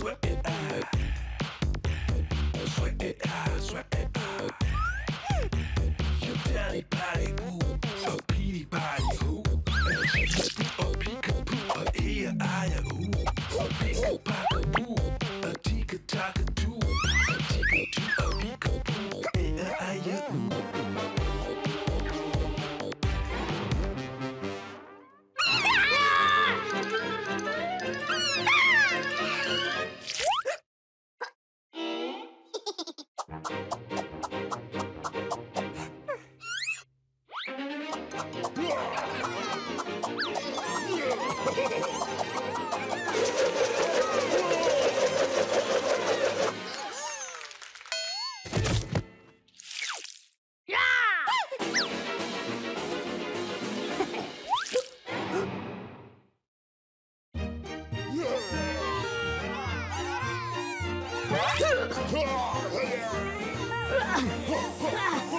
sweat it out. Sweat it out, sweat it out. You daddy patty, ooh, a peedy patty, ooh. Ah!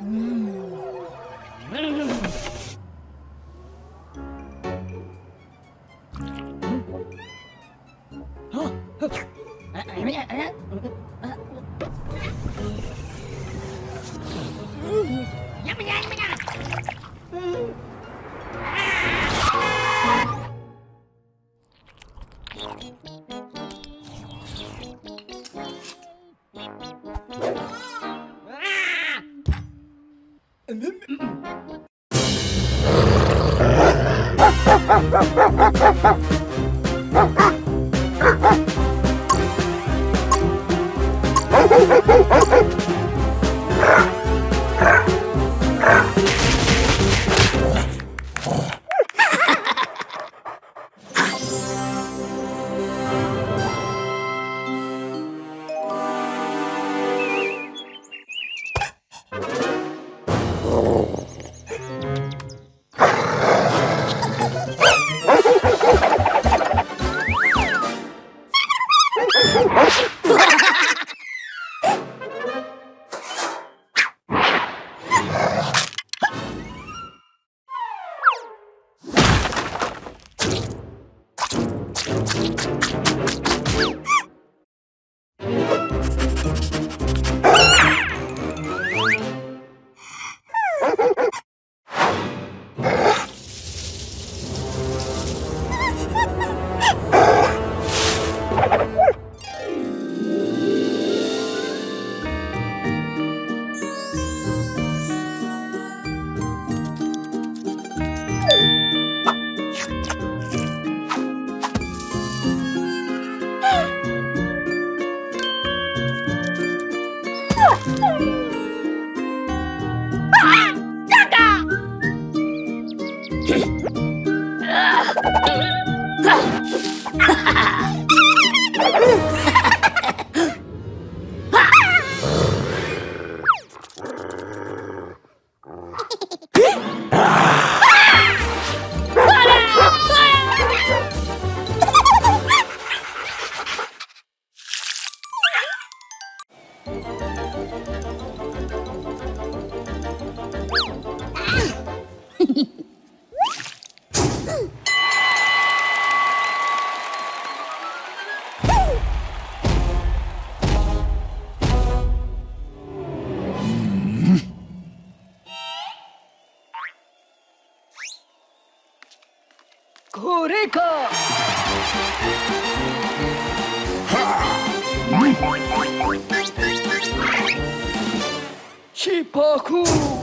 嗯。哎哎呀哎。Bye. これか。はあ、うんパクゲ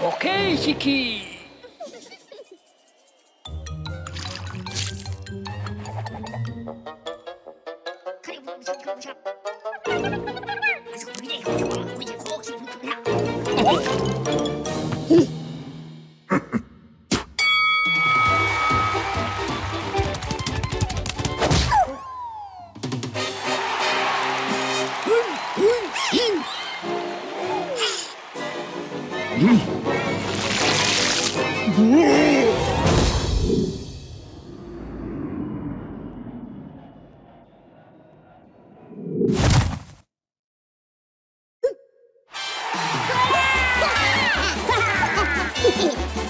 Ok, Chiqui? Mm-hmm. ハハハハ!